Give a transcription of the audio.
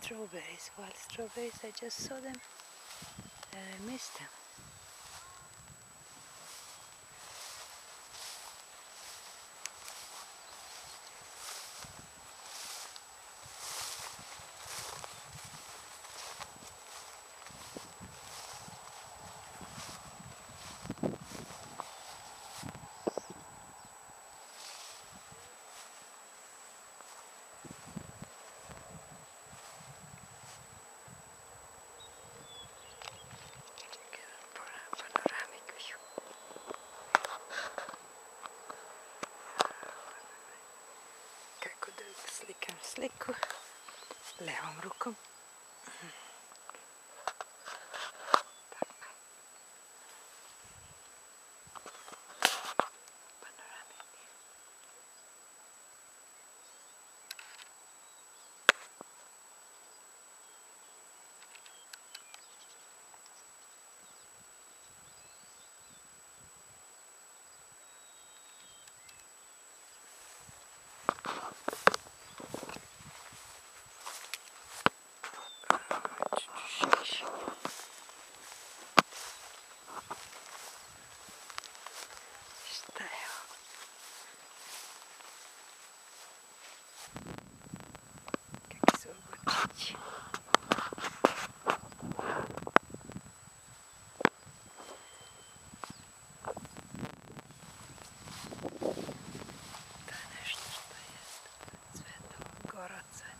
strawberries, wild strawberries, I just saw them. And I missed them. Slikam sliku levom rukom. пять. Конечно, стоит цветом город.